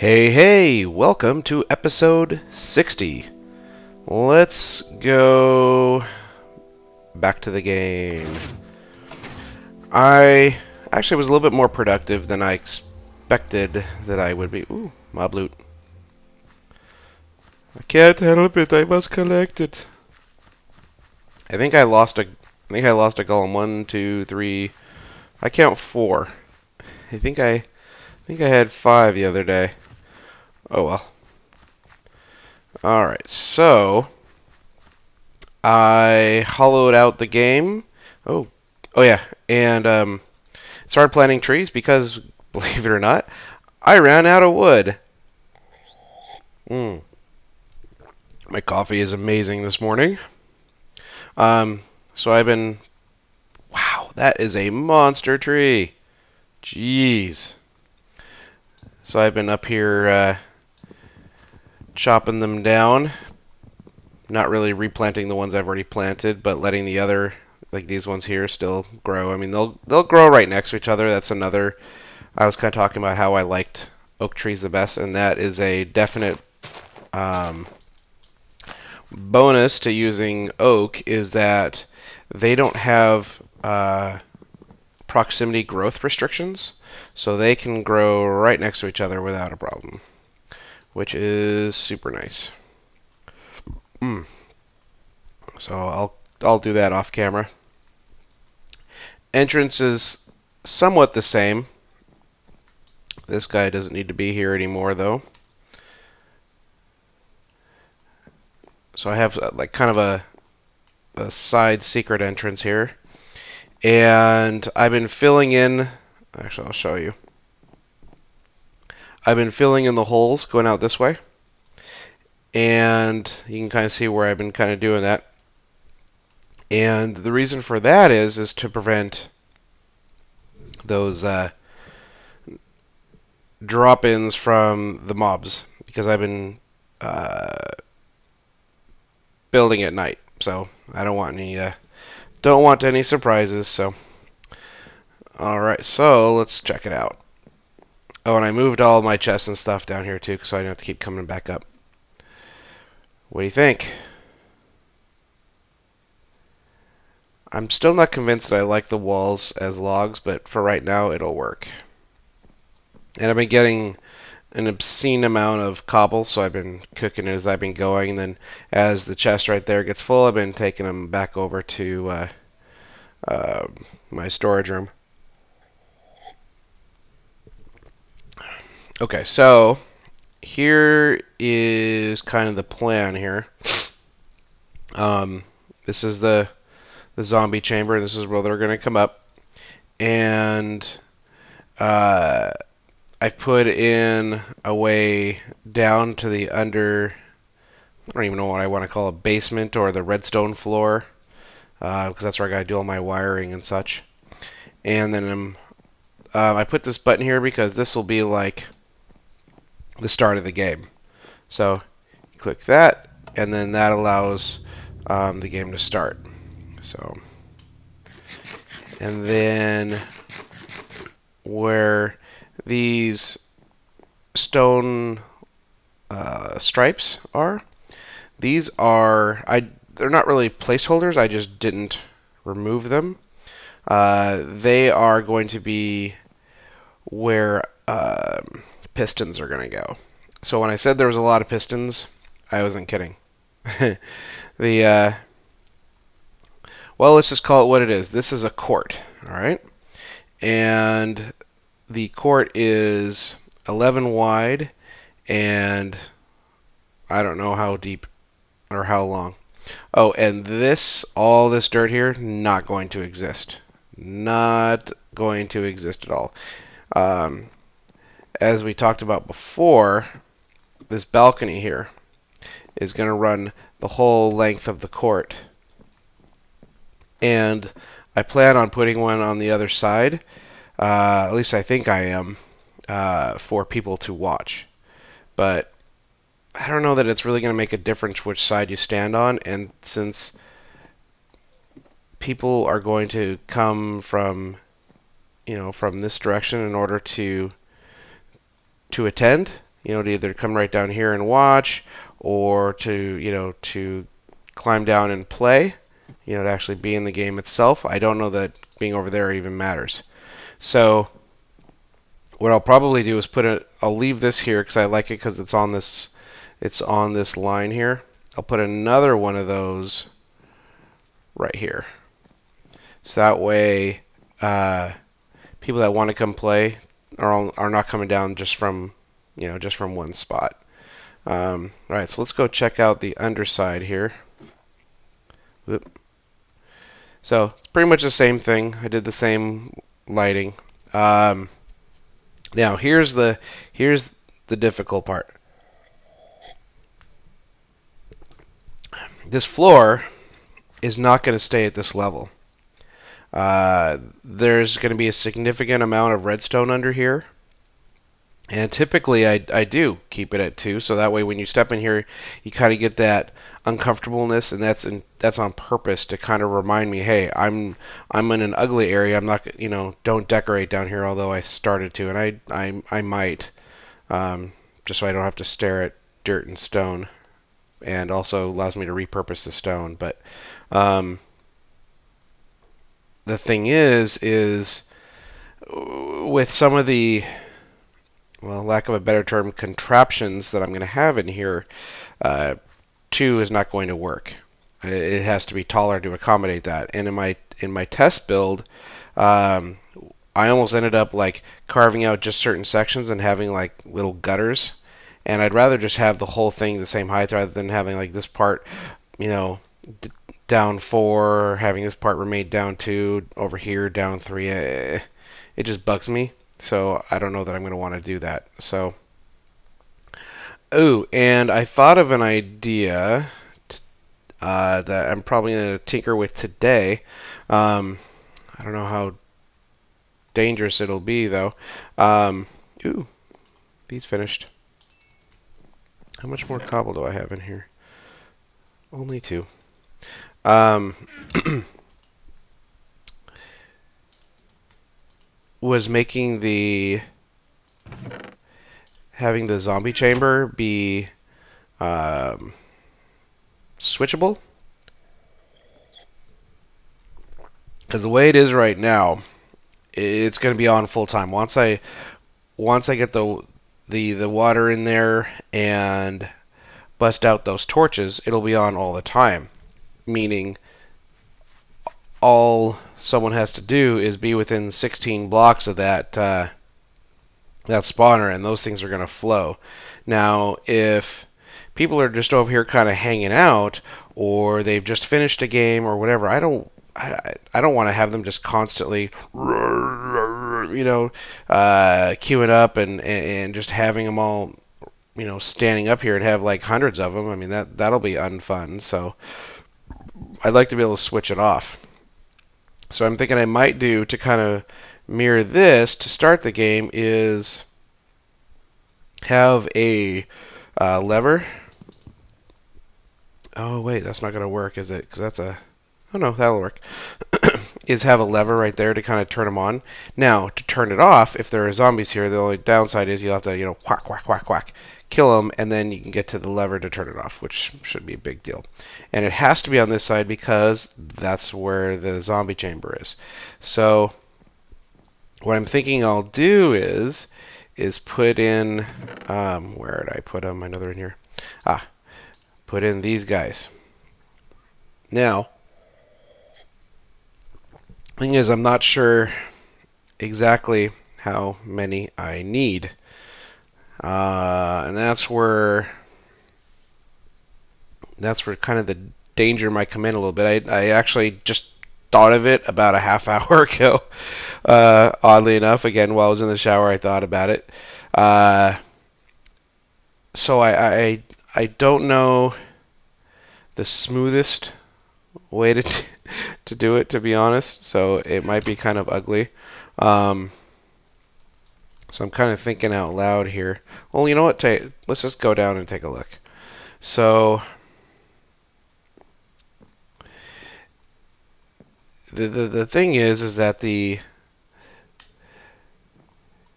Hey, hey, welcome to episode 60. Let's go back to the game. I actually was a little bit more productive than I expected that I would be. Ooh, mob loot. I can't help it, I must collect it. I think I lost a I think I lost a golem. One, two, three. I count four. I think I, I think I had five the other day. Oh well. All right, so I hollowed out the game. Oh, oh yeah, and um, started planting trees because, believe it or not, I ran out of wood. Mm. My coffee is amazing this morning. Um, so I've been. Wow, that is a monster tree. Jeez. So I've been up here uh, chopping them down. Not really replanting the ones I've already planted, but letting the other, like these ones here, still grow. I mean, they'll they'll grow right next to each other. That's another. I was kind of talking about how I liked oak trees the best, and that is a definite um, bonus to using oak is that they don't have uh, proximity growth restrictions, so they can grow right next to each other without a problem, which is super nice. Mm. So I'll I'll do that off camera. Entrance is somewhat the same. This guy doesn't need to be here anymore though. So I have uh, like kind of a a side secret entrance here. And I've been filling in, actually I'll show you. I've been filling in the holes going out this way. And you can kind of see where I've been kind of doing that. And the reason for that is, is to prevent those uh, drop-ins from the mobs. Because I've been uh, building at night. So I don't want any uh, don't want any surprises. So all right, so let's check it out. Oh, and I moved all my chests and stuff down here too, so I don't have to keep coming back up. What do you think? I'm still not convinced that I like the walls as logs, but for right now, it'll work. And I've been getting an obscene amount of cobble, so I've been cooking it as I've been going. And then as the chest right there gets full, I've been taking them back over to uh, uh, my storage room. Okay, so here is kind of the plan here. Um, this is the the zombie chamber, and this is where they're going to come up. And uh, I put in a way down to the under. I don't even know what I want to call a basement or the redstone floor, because uh, that's where I got to do all my wiring and such. And then um, um, I put this button here because this will be like the start of the game. So click that, and then that allows um, the game to start. So, and then where these stone uh, stripes are. These are I they're not really placeholders. I just didn't remove them. Uh, they are going to be where uh, pistons are going to go. So when I said there was a lot of pistons, I wasn't kidding. the uh, well, let's just call it what it is. This is a court, all right, and the court is 11 wide and I don't know how deep or how long. Oh, and this, all this dirt here, not going to exist. Not going to exist at all. Um, as we talked about before, this balcony here is going to run the whole length of the court. And I plan on putting one on the other side uh, at least I think I am, uh, for people to watch. But I don't know that it's really going to make a difference which side you stand on, and since people are going to come from, you know, from this direction in order to to attend, you know, to either come right down here and watch or to, you know, to climb down and play, you know, to actually be in the game itself. I don't know that being over there even matters. So what I'll probably do is put it, I'll leave this here because I like it because it's on this, it's on this line here. I'll put another one of those right here. So that way, uh, people that want to come play are all, are not coming down just from you know just from one spot. Um, all right, so let's go check out the underside here. Whoop. So it's pretty much the same thing. I did the same lighting. Um, now here's the here's the difficult part. This floor is not going to stay at this level. Uh, there's going to be a significant amount of redstone under here. And typically I, I do keep it at 2, so that way when you step in here, you kind of get that uncomfortableness, and that's in, that's on purpose to kind of remind me, hey, I'm I'm in an ugly area. I'm not, you know, don't decorate down here. Although I started to, and I I, I might, um, just so I don't have to stare at dirt and stone, and also allows me to repurpose the stone. But um, the thing is, is with some of the well, lack of a better term, contraptions that I'm going to have in here, uh, two is not going to work. It has to be taller to accommodate that. And in my in my test build, um, I almost ended up like carving out just certain sections and having like little gutters. And I'd rather just have the whole thing the same height rather than having like this part, you know, down four, having this part remain down two, over here down three. Eh, it just bugs me. So I don't know that I'm going to want to do that. So, oh, and I thought of an idea uh, that I'm probably going to tinker with today. Um, I don't know how dangerous it'll be though. Um, ooh, bee's finished. How much more cobble do I have in here? Only two. Um, was making the having the zombie chamber be um, switchable. Because the way it is right now it's going to be on full time once i once i get the the the water in there and bust out those torches it'll be on all the time meaning all someone has to do is be within 16 blocks of that uh, that spawner, and those things are going to flow. Now, if people are just over here kind of hanging out, or they've just finished a game or whatever, I don't. I, I don't want to have them just constantly, you know, uh, queuing up and, and just having them all, you know, standing up here and have like hundreds of them. I mean, that that'll be unfun. So I'd like to be able to switch it off. So I'm thinking I might do to kind of mirror this to start the game is have a uh, lever. Oh wait, that's not going to work, is it? Because that's a oh no, that'll work. is have a lever right there to kind of turn them on. Now to turn it off, if there are zombies here, the only downside is you'll have to you know quack quack quack quack kill them, and then you can get to the lever to turn it off, which should be a big deal. And it has to be on this side because that's where the zombie chamber is. So what I'm thinking I'll do is is put in um, where did I put them? I know they're in here. Ah, put in these guys. Now, thing is, I'm not sure exactly how many I need. Uh, and that's where that's where kind of the danger might come in a little bit. I, I actually just thought of it about a half hour ago. Uh, oddly enough, again while I was in the shower, I thought about it. Uh, so I, I I don't know the smoothest way to to do it, to be honest. So it might be kind of ugly. Um, so I'm kind of thinking out loud here. Well, you know what? let's just go down and take a look. So the, the the thing is is that the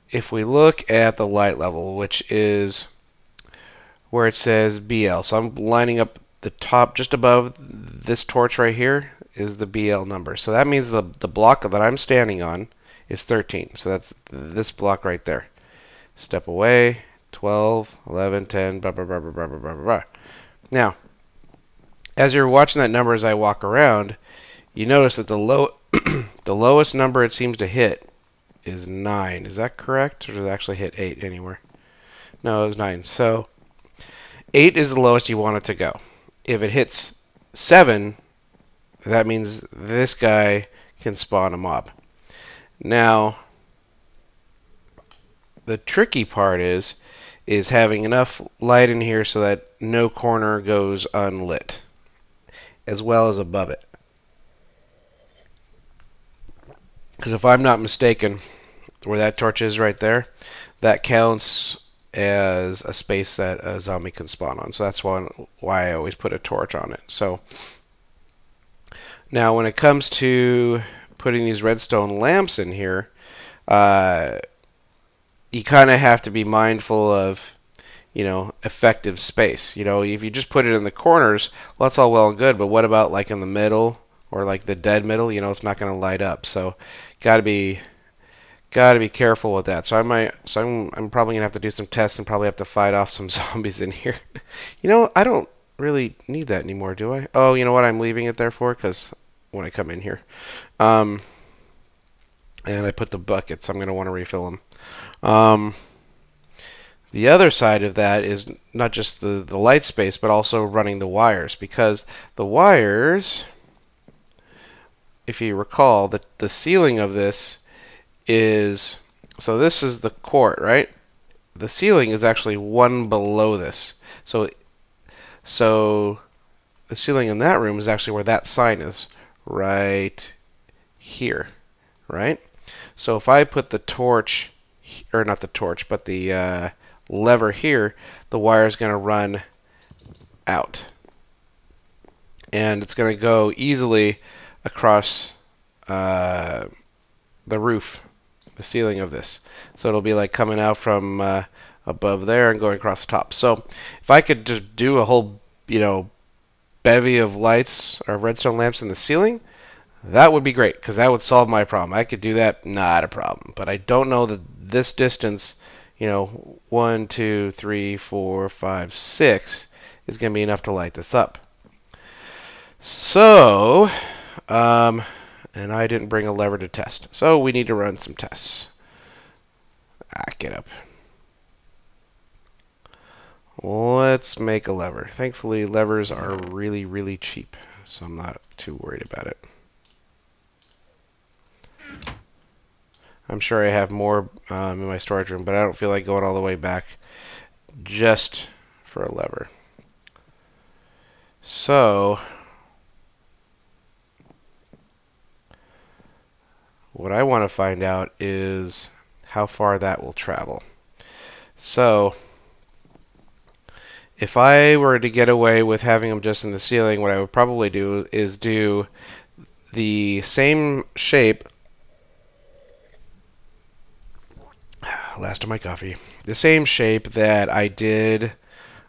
if we look at the light level, which is where it says BL, so I'm lining up the top just above this torch right here is the BL number. So that means the, the block that I'm standing on is 13. So that's this block right there. Step away, 12, 11, 10, blah, blah, blah, blah, blah, blah, blah. Now, as you're watching that number as I walk around, you notice that the low, the lowest number it seems to hit is 9. Is that correct? Or did it actually hit 8 anywhere? No, it was 9. So 8 is the lowest you want it to go. If it hits 7, that means this guy can spawn a mob. Now, the tricky part is is having enough light in here so that no corner goes unlit, as well as above it. Because if I'm not mistaken, where that torch is right there, that counts as a space that a zombie can spawn on. So that's why why I always put a torch on it. So now when it comes to putting these redstone lamps in here, uh, you kind of have to be mindful of, you know, effective space. You know, if you just put it in the corners, well, that's all well and good, but what about like in the middle or like the dead middle? You know, it's not going to light up. So, got to be got to be careful with that. So I might, so I'm, I'm probably gonna have to do some tests and probably have to fight off some zombies in here. you know, I don't really need that anymore, do I? Oh, you know what? I'm leaving it there for because when I come in here, um, and I put the buckets, I'm gonna want to refill them. Um, the other side of that is not just the, the light space, but also running the wires, because the wires, if you recall, the, the ceiling of this is, so this is the court, right? The ceiling is actually one below this. So, so the ceiling in that room is actually where that sign is, right here, right? So if I put the torch or not the torch, but the uh, lever here, the wire is going to run out. And it's going to go easily across uh, the roof, the ceiling of this. So it'll be like coming out from uh, above there and going across the top. So if I could just do a whole, you know, bevy of lights or redstone lamps in the ceiling, that would be great because that would solve my problem. I could do that, not a problem. But I don't know that this distance, you know, one, two, three, four, five, six, is going to be enough to light this up. So, um, and I didn't bring a lever to test. So we need to run some tests. Ah, get up. Let's make a lever. Thankfully, levers are really, really cheap, so I'm not too worried about it. I'm sure I have more um, in my storage room, but I don't feel like going all the way back just for a lever. So, what I want to find out is how far that will travel. So, if I were to get away with having them just in the ceiling, what I would probably do is do the same shape last of my coffee. The same shape that I did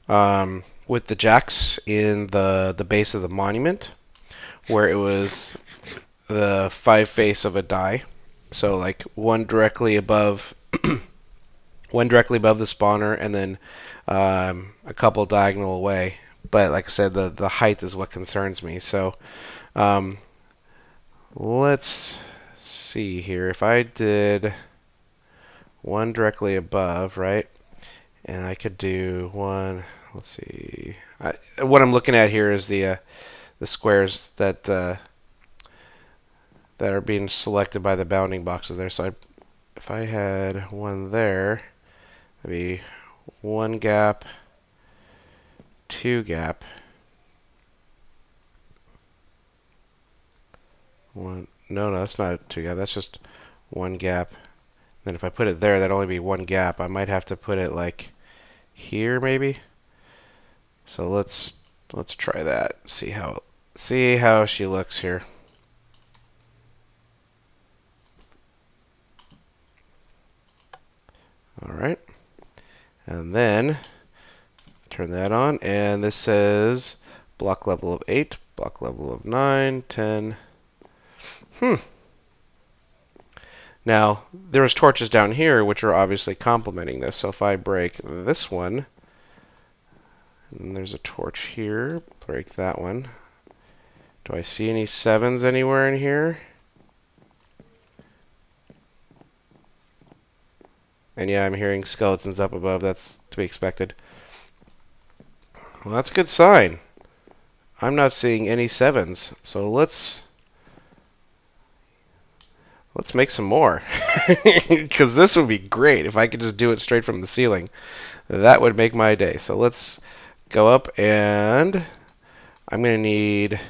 um, with the jacks in the the base of the monument, where it was the five face of a die. So like one directly above, one directly above the spawner, and then um, a couple diagonal away. But like I said, the the height is what concerns me. So um, let's see here. If I did one directly above, right? And I could do one. Let's see. I, what I'm looking at here is the uh, the squares that uh, that are being selected by the bounding boxes there. So I, if I had one there, that'd be one gap, two gap, one. No, no, that's not two gap. That's just one gap then if I put it there, that'd only be one gap. I might have to put it like here maybe. So let's let's try that. See how see how she looks here. Alright. And then turn that on, and this says block level of 8, block level of 9, 10. Hmm. Now, there's torches down here which are obviously complementing this. So if I break this one, and there's a torch here, break that one. Do I see any sevens anywhere in here? And yeah, I'm hearing skeletons up above. That's to be expected. Well, that's a good sign. I'm not seeing any sevens. So let's let's make some more. Because this would be great if I could just do it straight from the ceiling. That would make my day. So let's go up and I'm going to need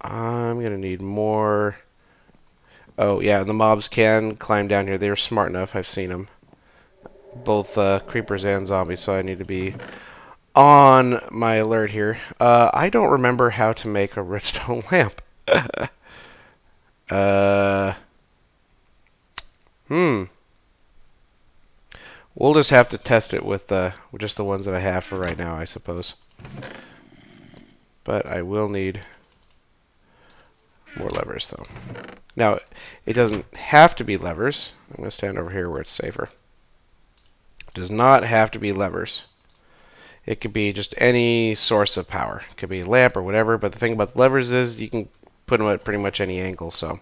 I'm going to need more Oh, yeah, the mobs can climb down here. They're smart enough. I've seen them. Both uh, creepers and zombies, so I need to be on my alert here. Uh, I don't remember how to make a redstone lamp. uh, hmm. We'll just have to test it with, uh, with just the ones that I have for right now, I suppose. But I will need more levers, though. Now, it doesn't have to be levers. I'm going to stand over here where it's safer. It does not have to be levers. It could be just any source of power. It could be a lamp or whatever, but the thing about the levers is you can put them at pretty much any angle, so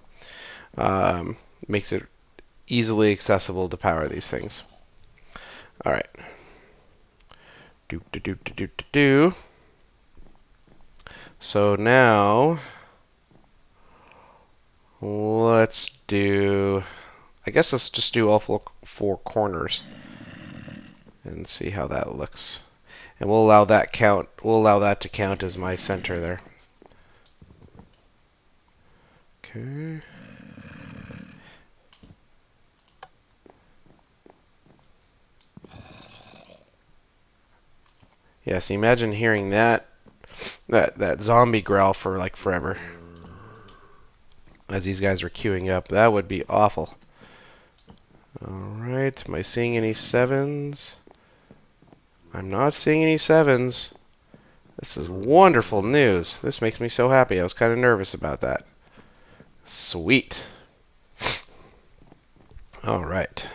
um, makes it easily accessible to power these things. All right. Do do do do do do. So now Let's do... I guess let's just do all four, corners and see how that looks. And we'll allow that count. We'll allow that to count as my center there. Okay. Yeah, so imagine hearing that that that zombie growl for like forever as these guys are queuing up. That would be awful. Alright, am I seeing any sevens? I'm not seeing any sevens. This is wonderful news. This makes me so happy. I was kind of nervous about that. Sweet. Alright.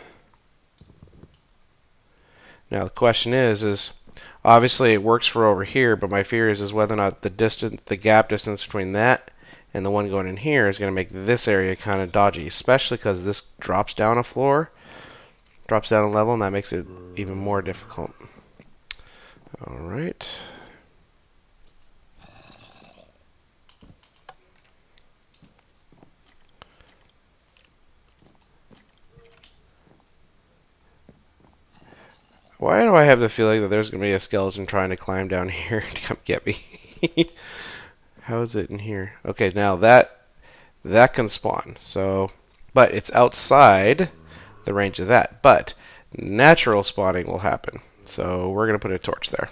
Now the question is, is obviously it works for over here, but my fear is, is whether or not the distance, the gap distance between that and the one going in here is going to make this area kind of dodgy, especially because this drops down a floor, drops down a level, and that makes it even more difficult. Alright. Why do I have the feeling that there's going to be a skeleton trying to climb down here to come get me? How is it in here? Okay, now that that can spawn. So, but it's outside the range of that. But natural spawning will happen. So we're going to put a torch there.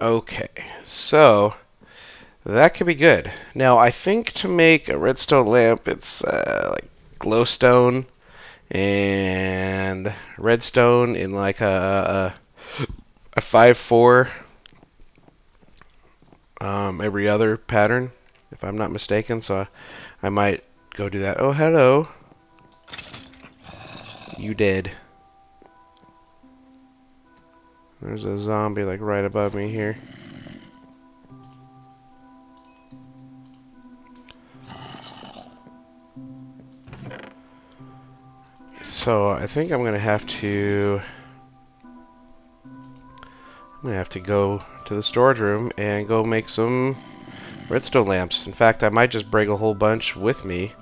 Okay, so that could be good. Now I think to make a redstone lamp, it's uh, like glowstone and redstone in like a a, a five four um, every other pattern, if I'm not mistaken. So I, I might go do that. Oh, hello. You did. There's a zombie like right above me here. So I think I'm gonna have to I'm gonna have to go to the storage room and go make some redstone lamps. In fact, I might just bring a whole bunch with me.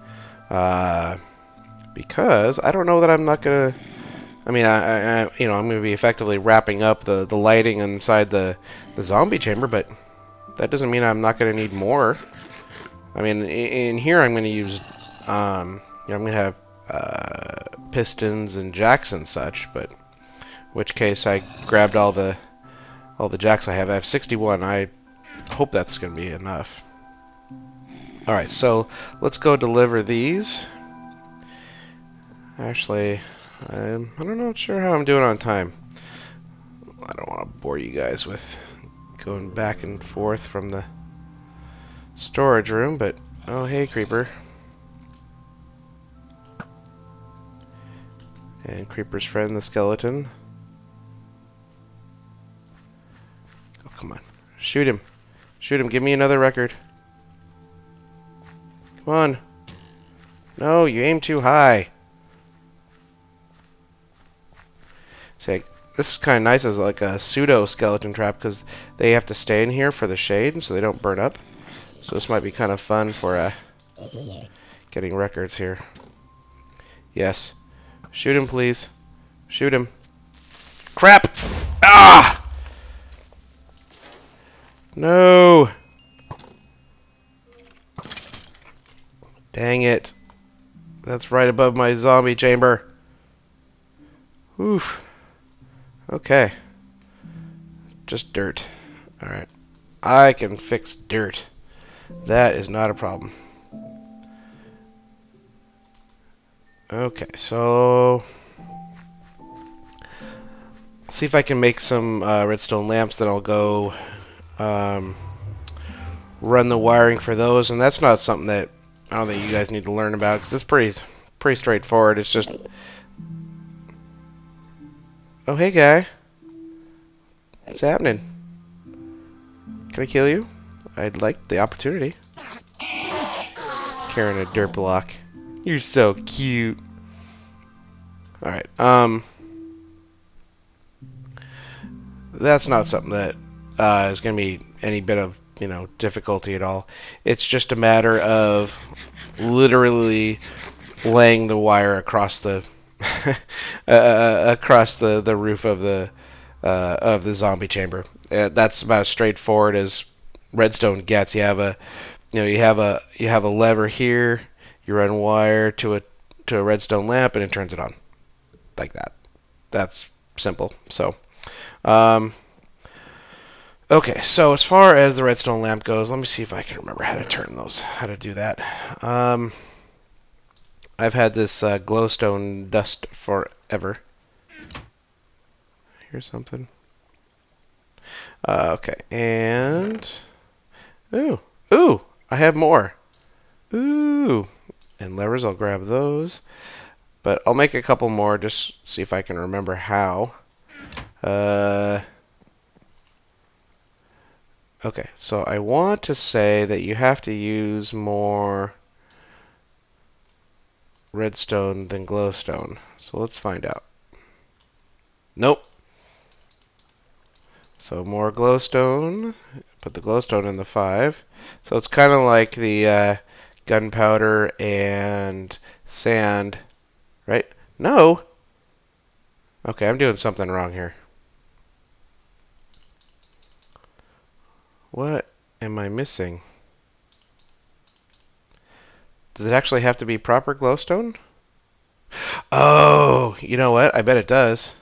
Uh, because I don't know that I'm not gonna... I mean, I, I, you know, I'm gonna be effectively wrapping up the, the lighting inside the, the zombie chamber, but that doesn't mean I'm not gonna need more. I mean, in, here I'm gonna use, um, you know, I'm gonna have uh, pistons and jacks and such, but in which case I grabbed all the all the jacks I have. I have 61. I hope that's going to be enough. Alright, so let's go deliver these. Actually, I'm, I'm not sure how I'm doing on time. I don't want to bore you guys with going back and forth from the storage room, but oh hey creeper. And creeper's friend the skeleton. Come on. Shoot him. Shoot him. Give me another record. Come on. No, you aim too high. Say, this is kind of nice as like a pseudo skeleton trap because they have to stay in here for the shade so they don't burn up. So this might be kind of fun for uh, getting records here. Yes. Shoot him, please. Shoot him. Crap! Ah! No! Dang it. That's right above my zombie chamber. Oof. Okay. Just dirt. Alright. I can fix dirt. That is not a problem. Okay, so... See if I can make some uh, redstone lamps, then I'll go um, run the wiring for those. And that's not something that I don't think you guys need to learn about, because it's pretty, pretty straightforward. It's just Oh, hey, guy. What's happening? Can I kill you? I'd like the opportunity. Carrying a dirt block. You're so cute. Alright, um... That's not something that uh, is going to be any bit of, you know, difficulty at all. It's just a matter of literally laying the wire across the Uh, uh, across the, the roof of the uh, of the zombie chamber. Uh, that's about as straightforward as redstone gets. You have a you know you have a you have a lever here. You run wire to a to a redstone lamp and it turns it on like that. That's simple. So. Um, Okay, so as far as the redstone lamp goes, let me see if I can remember how to turn those, how to do that. Um, I've had this uh, glowstone dust forever. Here's something. Uh, okay, and ooh, ooh, I have more. Ooh, and levers. I'll grab those, but I'll make a couple more. Just see if I can remember how. Uh. Okay, so I want to say that you have to use more redstone than glowstone. So let's find out. Nope. So more glowstone. Put the glowstone in the 5. So it's kind of like the uh, gunpowder and sand. Right? No! Okay, I'm doing something wrong here. What am I missing? Does it actually have to be proper glowstone? Oh, you know what? I bet it does.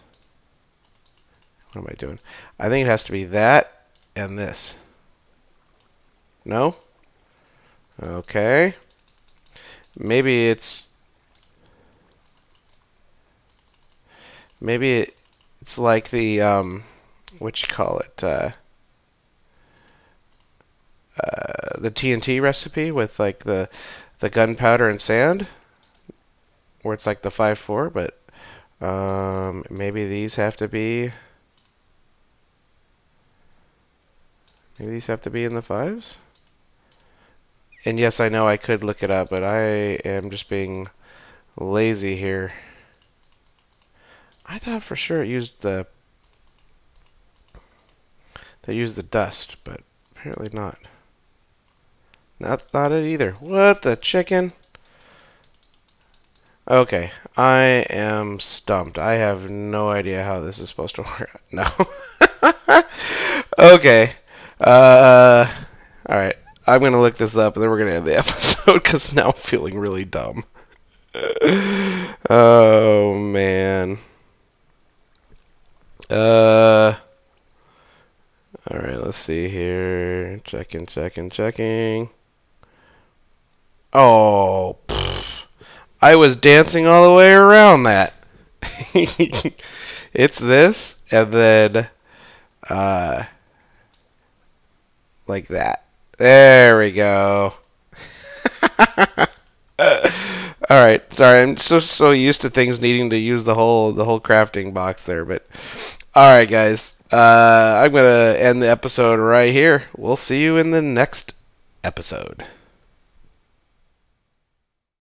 What am I doing? I think it has to be that and this. No? Okay. Maybe it's... Maybe it, it's like the, um, what you call it, uh, uh, the TNT recipe with like the the gunpowder and sand, where it's like the 5-4, but um, maybe these have to be... Maybe these have to be in the 5s? And yes, I know I could look it up, but I am just being lazy here. I thought for sure it used the... They used the dust, but apparently not. Not, not it either. What the chicken? Okay, I am stumped. I have no idea how this is supposed to work. No. okay. Uh, Alright, I'm going to look this up and then we're going to end the episode because now I'm feeling really dumb. oh, man. Uh... Alright, let's see here. Checking, checking, checking. Oh. I was dancing all the way around that. it's this, and then, uh, like that. There we go. All right, sorry, I'm so so used to things needing to use the whole the whole crafting box there, but all right, guys, uh, I'm gonna end the episode right here. We'll see you in the next episode.